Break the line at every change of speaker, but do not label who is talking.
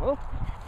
Well, oh.